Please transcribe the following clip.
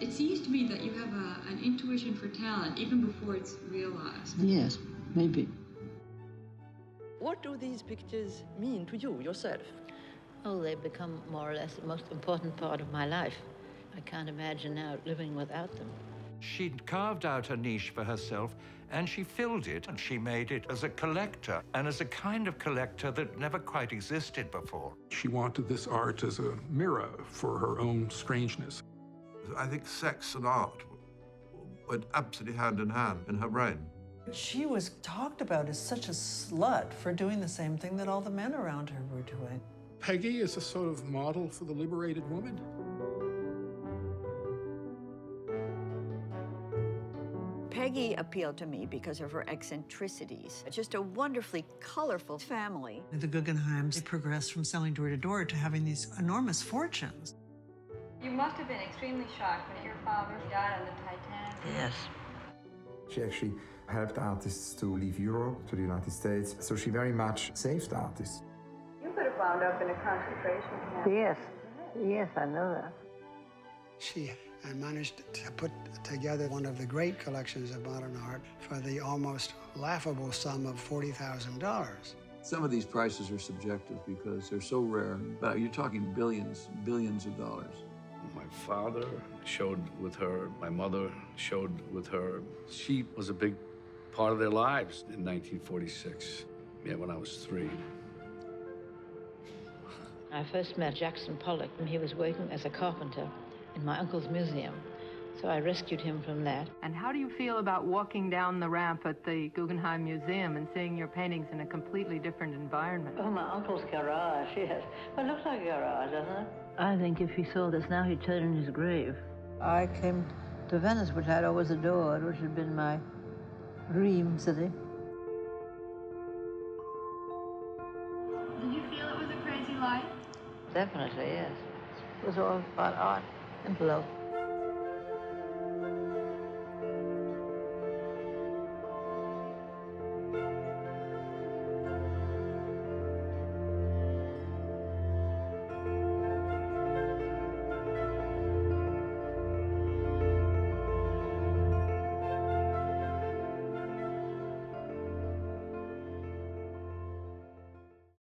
It seems to me that you have a, an intuition for talent even before it's realized. Yes, maybe. What do these pictures mean to you yourself? Oh, they've become more or less the most important part of my life. I can't imagine now living without them. She'd carved out a niche for herself and she filled it and she made it as a collector and as a kind of collector that never quite existed before. She wanted this art as a mirror for her own strangeness. I think sex and art went absolutely hand in hand in her brain. She was talked about as such a slut for doing the same thing that all the men around her were doing. Peggy is a sort of model for the liberated woman. Peggy appealed to me because of her eccentricities. Just a wonderfully colorful family. The Guggenheims progressed from selling door to door to having these enormous fortunes. You must have been extremely shocked when your father died on the Titanic. Yes. She actually helped artists to leave Europe to the United States, so she very much saved artists. You could have wound up in a concentration camp. Yes. Yes, I know that. She managed to put together one of the great collections of modern art for the almost laughable sum of $40,000. Some of these prices are subjective because they're so rare. But you're talking billions, billions of dollars. Father showed with her, my mother showed with her. She was a big part of their lives in 1946, yeah, when I was three. I first met Jackson Pollock when he was working as a carpenter in my uncle's museum. So I rescued him from that. And how do you feel about walking down the ramp at the Guggenheim Museum and seeing your paintings in a completely different environment? Oh, my uncle's garage, yes. Well, it looks like a garage, doesn't it? I think if he saw this now, he'd turn in his grave. I came to Venice, which I'd always adored, which had been my dream city. Did you feel it was a crazy life? Definitely, yes. It was all about art and love.